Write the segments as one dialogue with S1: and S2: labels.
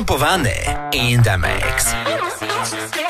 S1: Pompowany in the mix.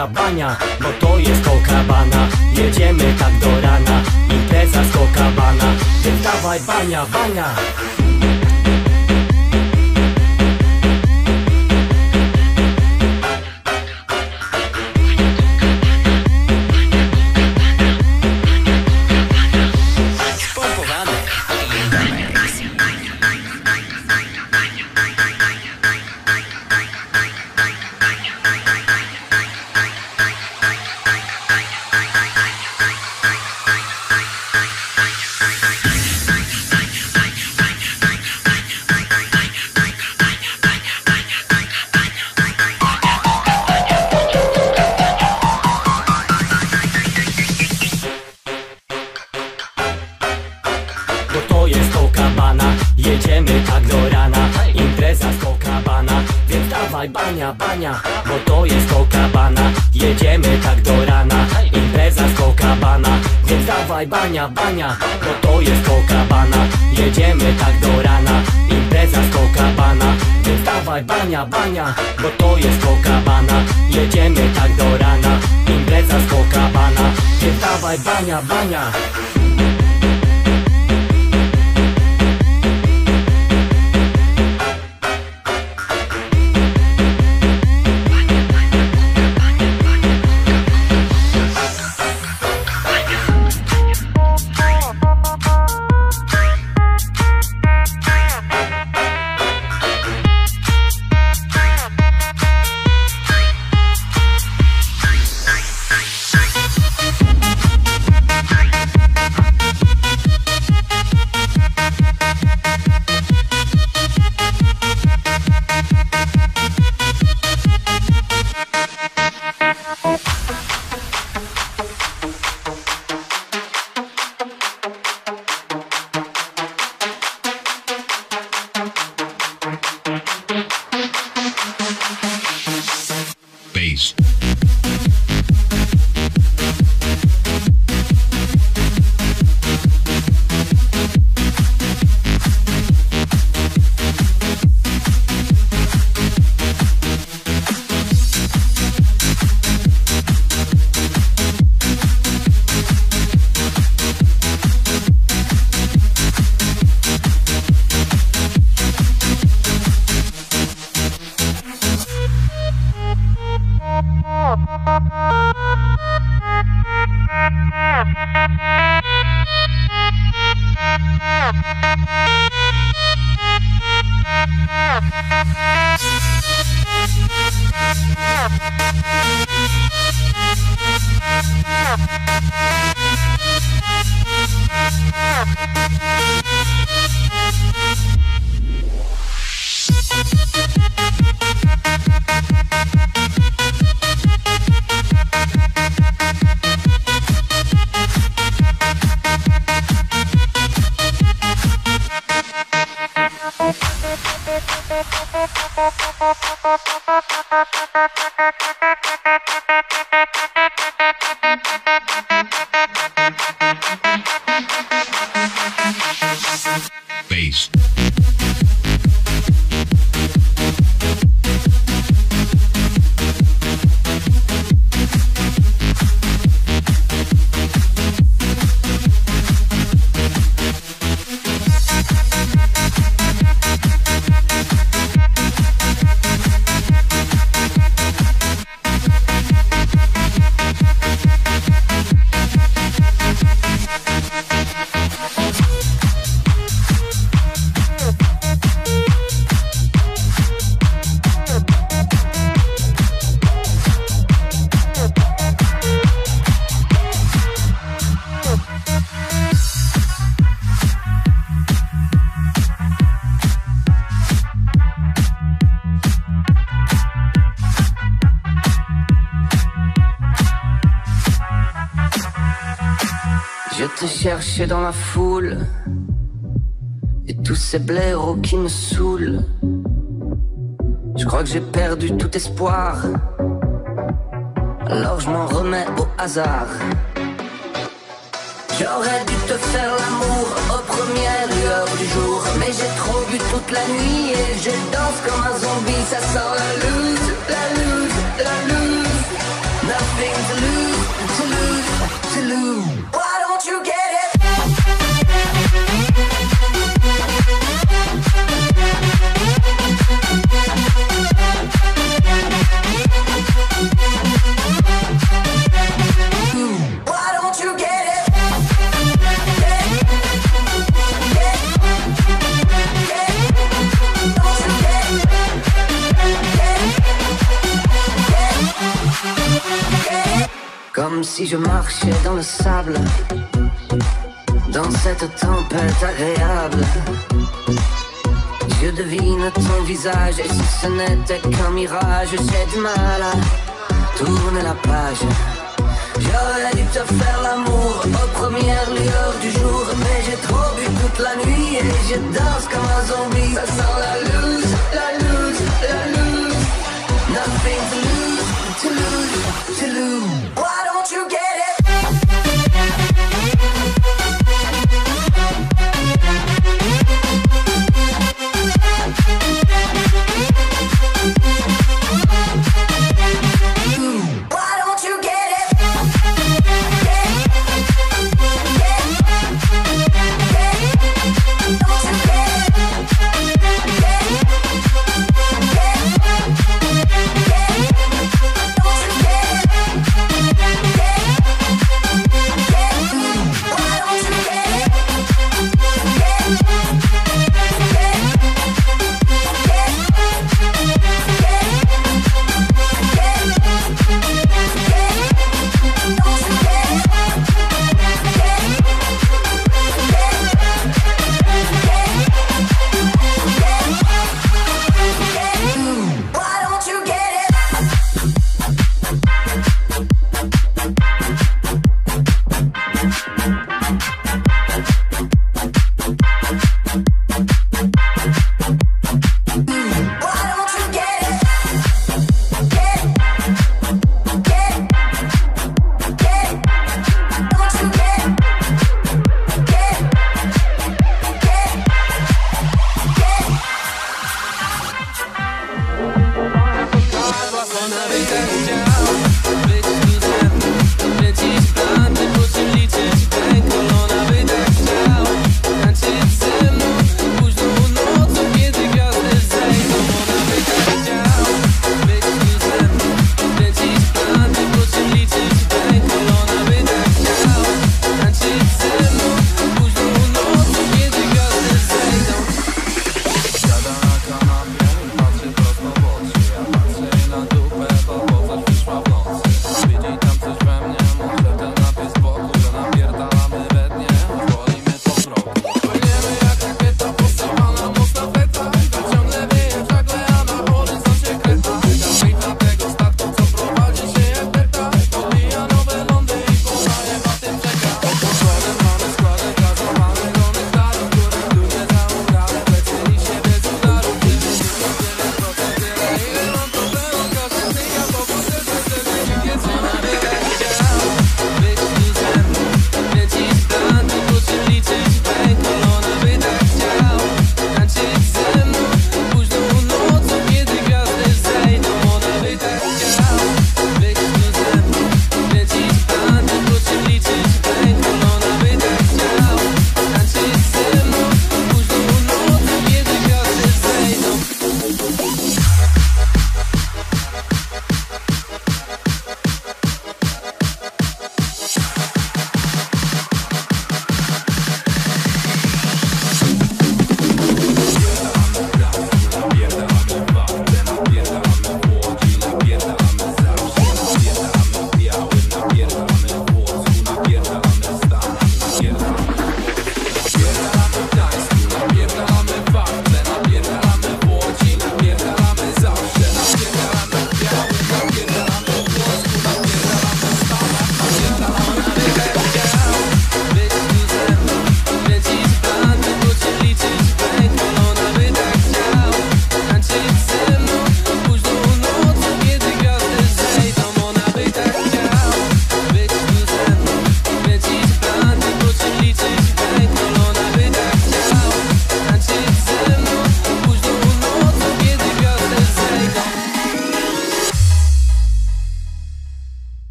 S2: moja bania Bo to jest kokabana Jedziemy tak do rana Impreza z kokabana. Więc dawaj bania, bania bania, bania Bo to jest kokabana Jedziemy tak do rana Impreza z kokabana Więc dawaj bania, bania Bo to jest kokabana Jedziemy tak do rana Impreza z kokabana Więc dawaj bania, bania.
S3: Dans la foule et tous ces blaireaux qui me saoulent. Je crois que j'ai perdu tout espoir. Alors je m'en remets au hasard. J'aurais dû te faire l'amour aux premières lueurs du jour. Mais j'ai trop bu toute la nuit et je danse comme un zombie. Ça sent la lose, la lose, la lose. Nothing to lose, to lose, to lose. Why don't you get Si je marchais dans le sable, dans cette tempête agréable. Je devine ton visage et si ce n'était qu'un mirage, j'ai du mal à tourner la page. J'aurais dû te faire l'amour aux premières lueurs du jour, mais j'ai trop bu toute la nuit et je danse comme un zombie. Ça sent la la la loose.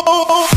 S4: Oh.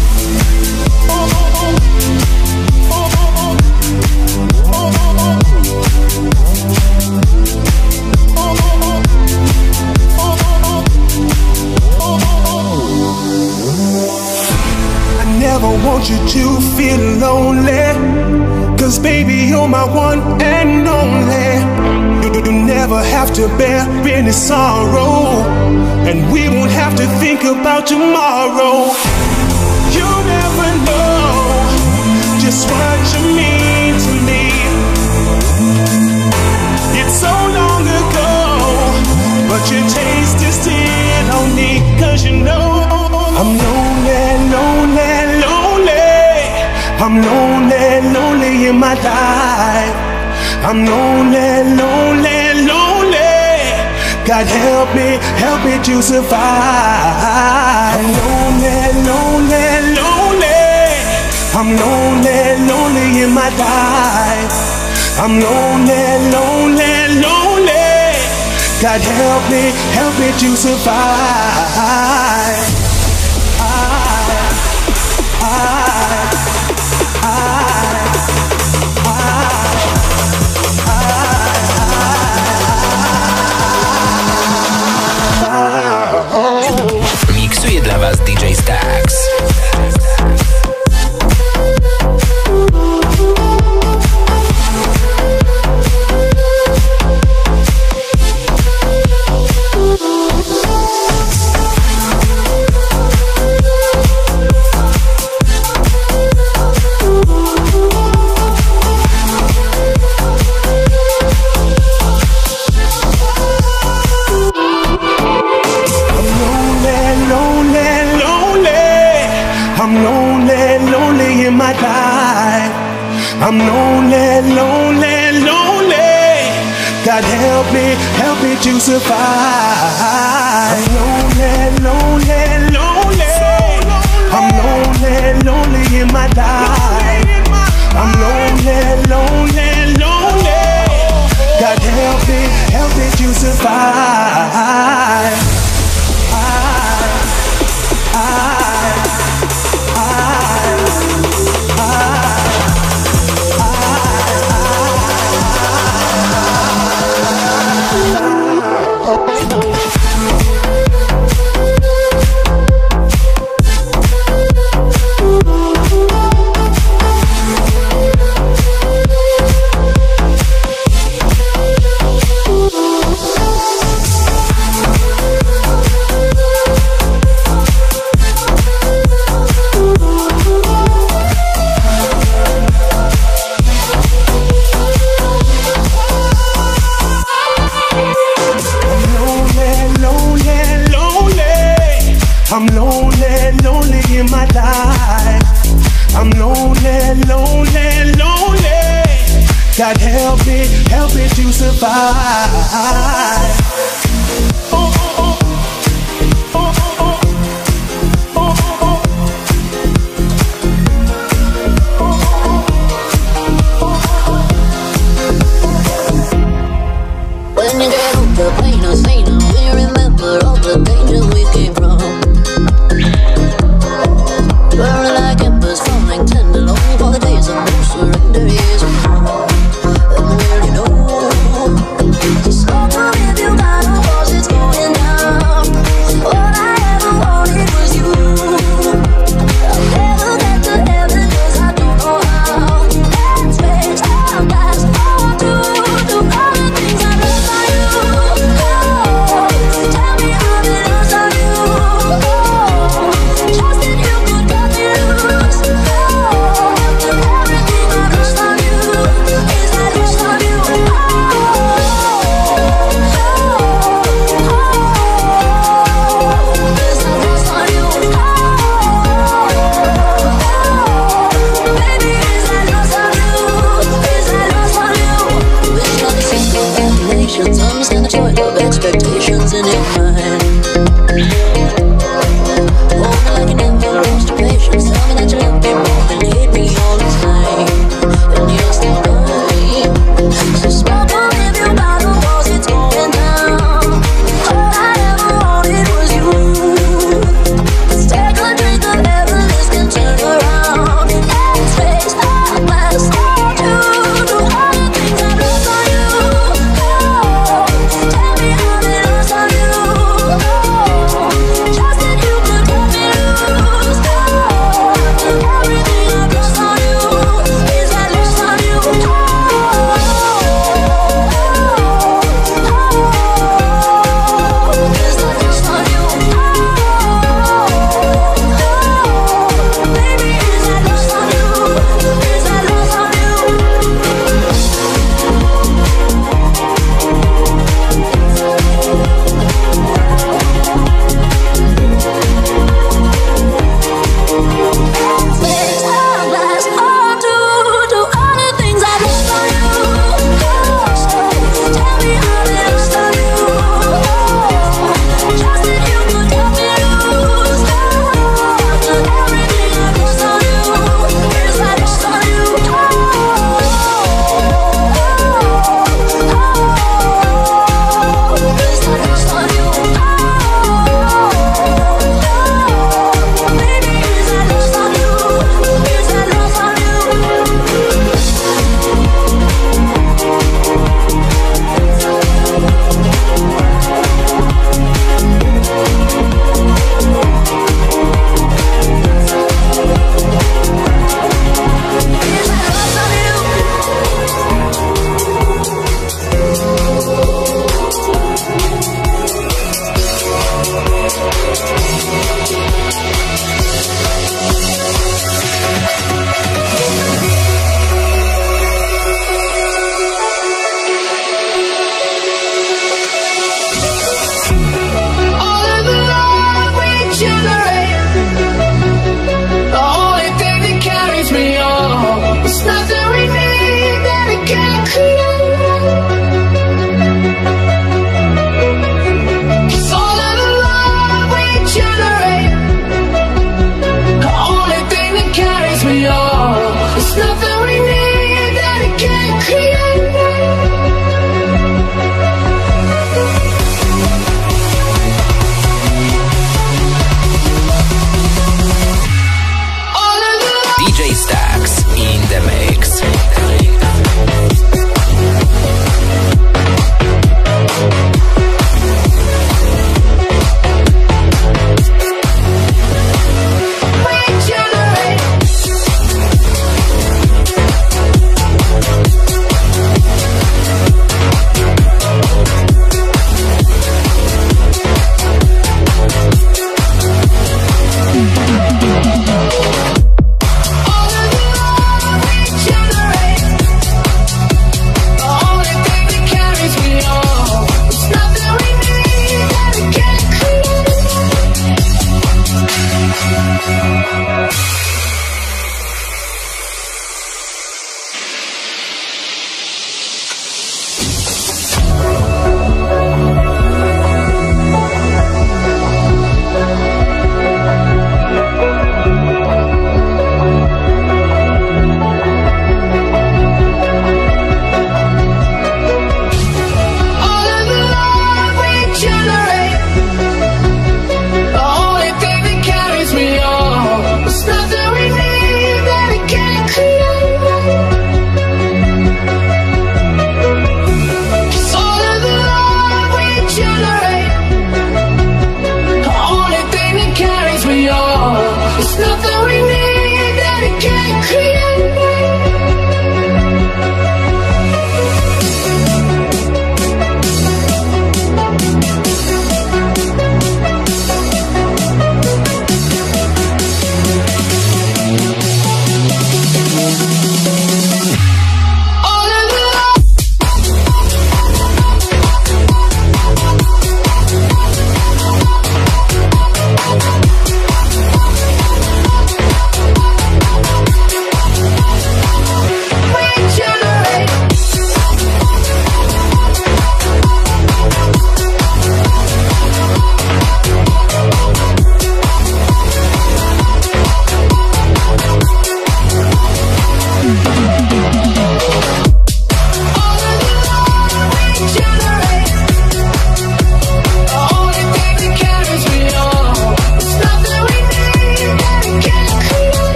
S4: lonely, lonely in my life. I'm lonely, lonely, lonely. God help me, help me to survive.
S1: Miksuje dla Was DJ Stax.
S4: survive. I'm lonely, lonely, lonely. I'm lonely, lonely in my life. I'm lonely, lonely, lonely. God help me, help me to survive.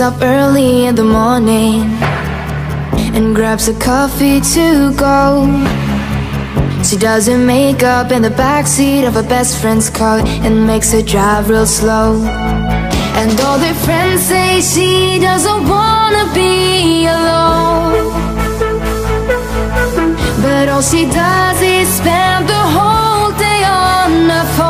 S5: up early in the morning And grabs a coffee to go. She does her makeup in the backseat of her best friend's car And makes her drive real slow. And all her friends say she doesn't wanna be alone. But all she does is spend the whole day on her phone.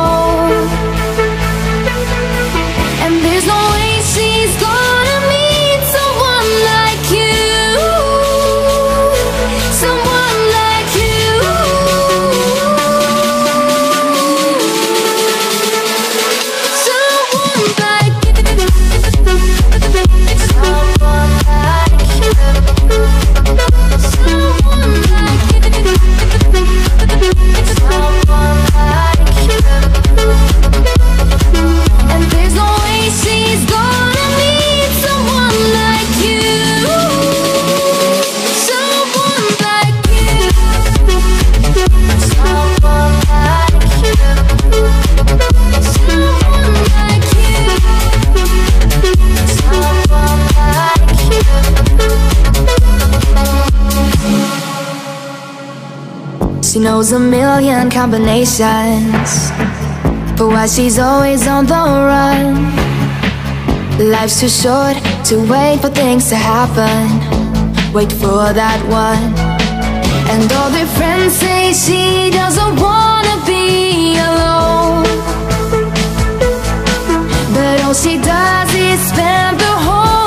S5: a million combinations. But why she's always on the run? Life's too short to wait for things to happen. Wait for that one. And all their friends say she doesn't wanna be alone. But all she does is spend the whole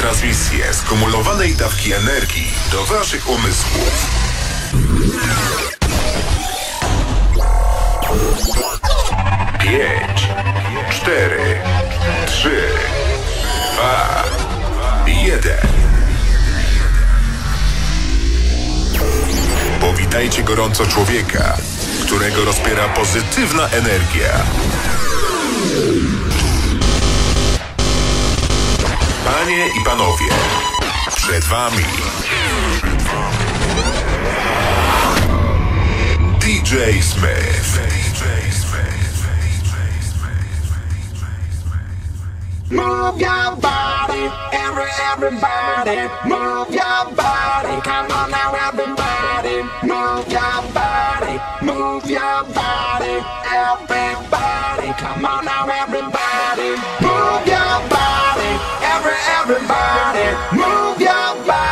S6: transmisję skumulowanej dawki energii do Waszych umysłów. Pięć, cztery, trzy, dwa, jeden. Powitajcie gorąco człowieka, którego rozpiera pozytywna energia. Panie i panowie, przed wami DJ Smith.
S7: Move your body, every everybody. Move your body, come on now, everybody. Move your body, move your body, everybody. Come on now, everybody. Move your body, every everybody. Move your body,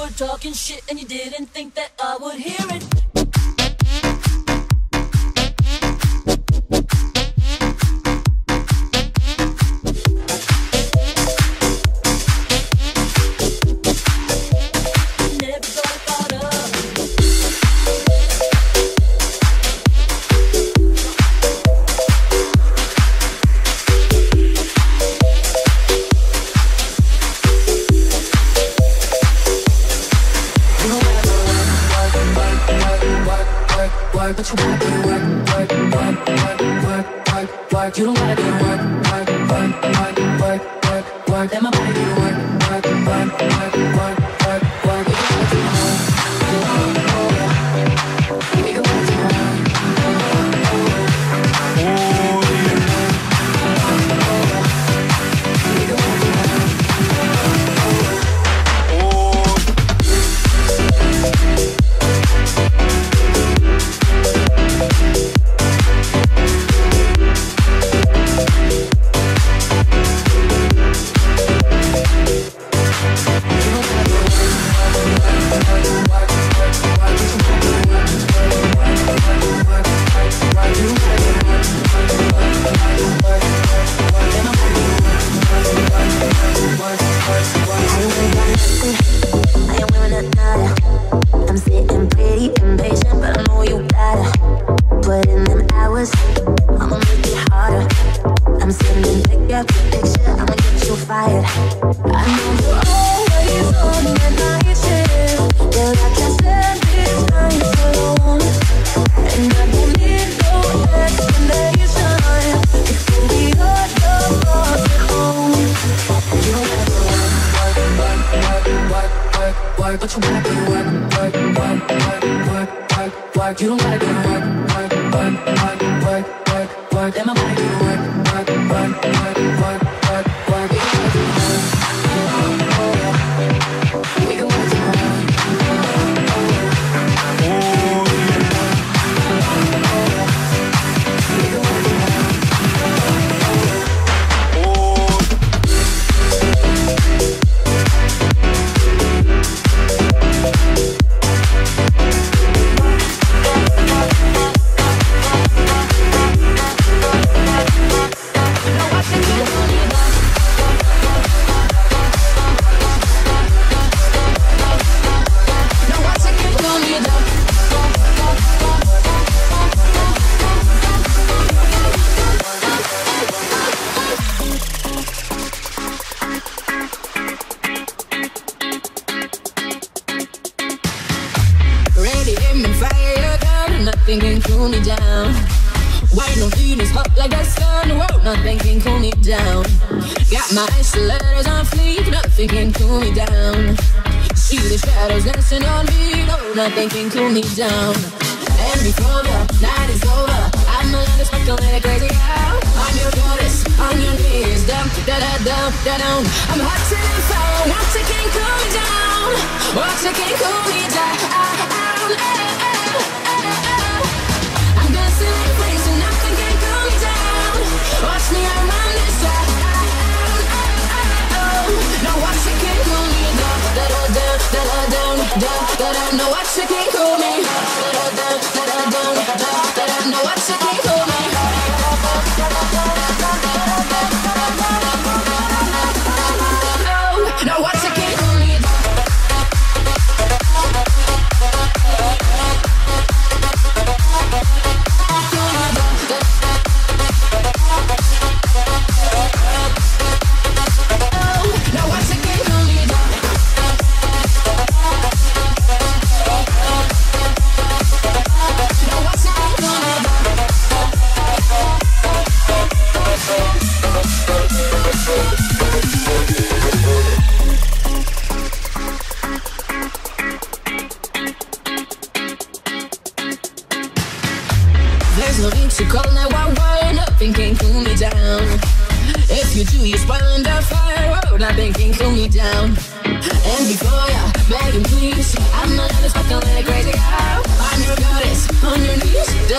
S6: were talking shit and you didn't think that I would hear it.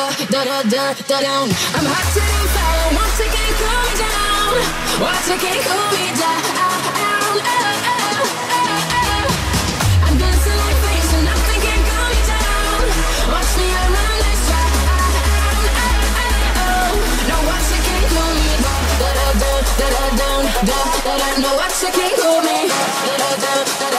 S8: da da da da down. I'm hot to the fire. Once again, cool me down. Once again, cool me down. Oh, oh, oh, I'm dancing like things and I'm thinking, cool me down. Watch me around this time. No, once again, cool me down. Da da da da down. Da da da. No, once again, cool me. Da da da.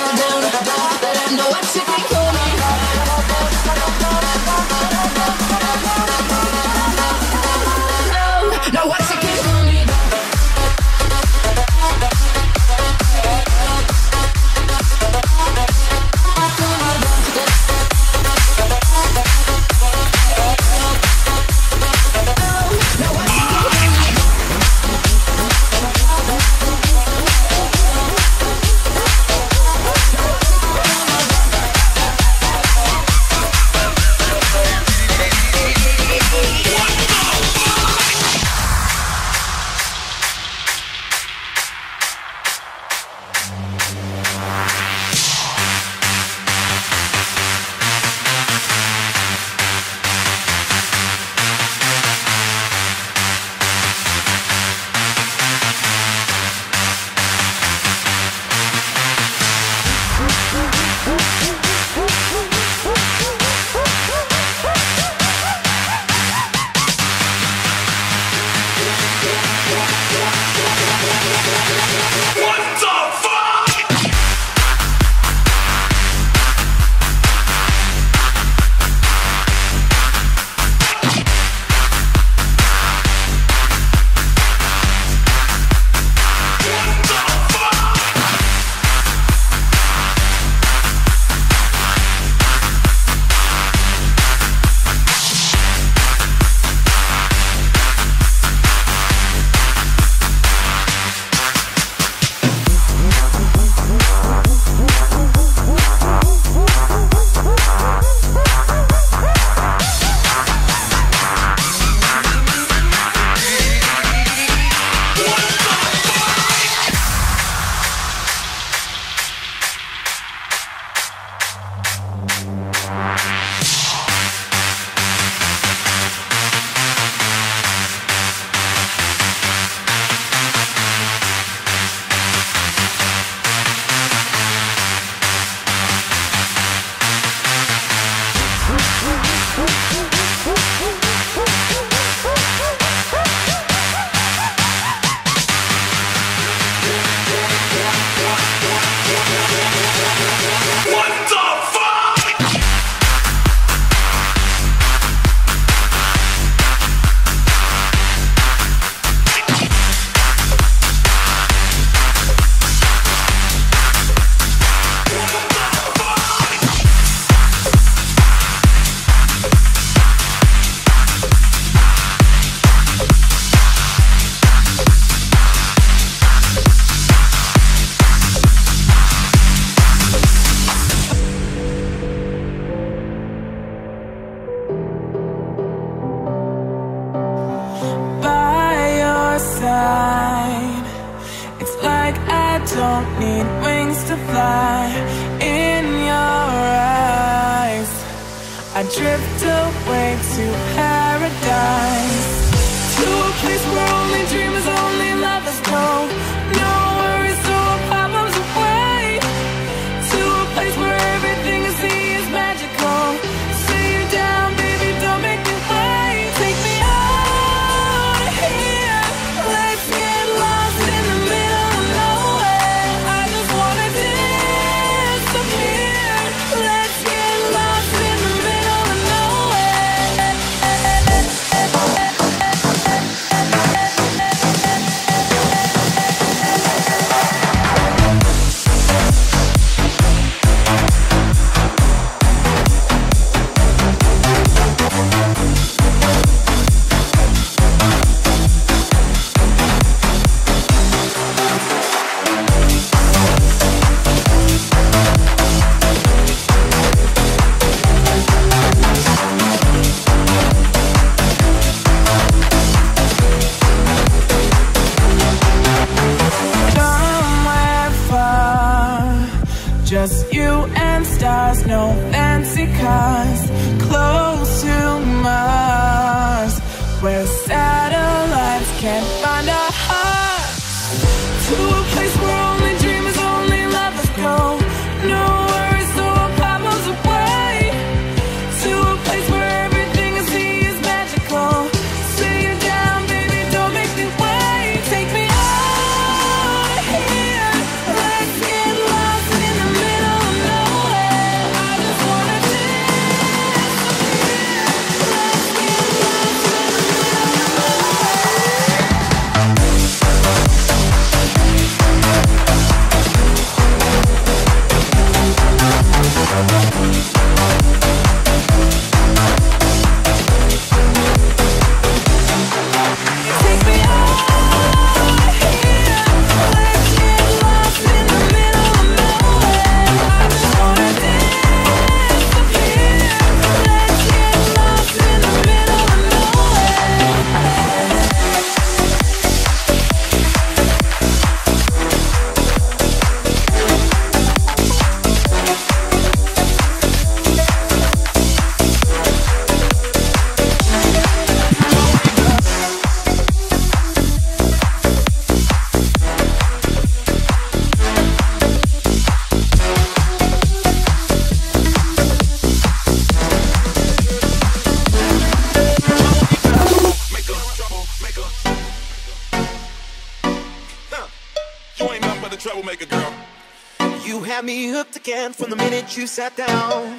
S9: you
S10: sat down.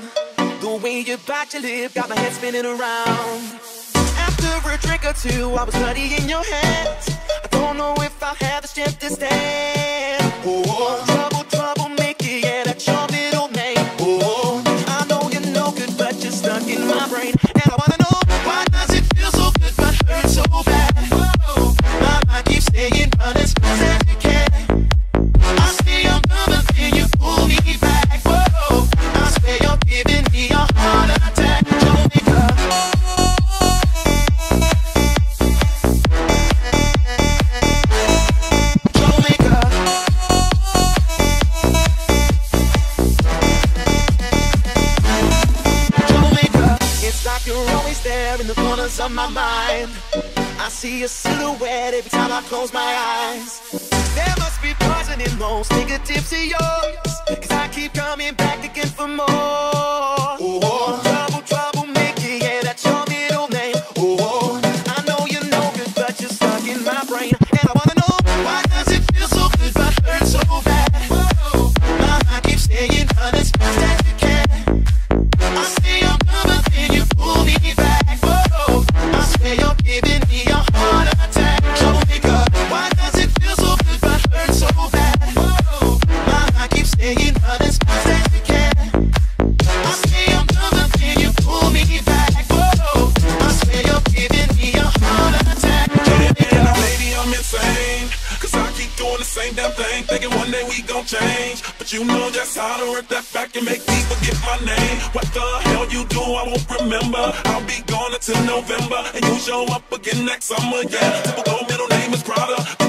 S10: The way you bite your lip got my head spinning around. After a drink or two, I was muddy in your hands. I don't know if I have the strength to stand. see a silhouette every time I close my eyes. There must be poison in those fingertips of yours. Cause I keep coming back again for more. Oh. trouble, trouble.
S6: work that back and make me forget my name. What the hell you do, I won't remember. I'll be gone until November, and you show up again next summer, yeah. Typical middle name is Prada.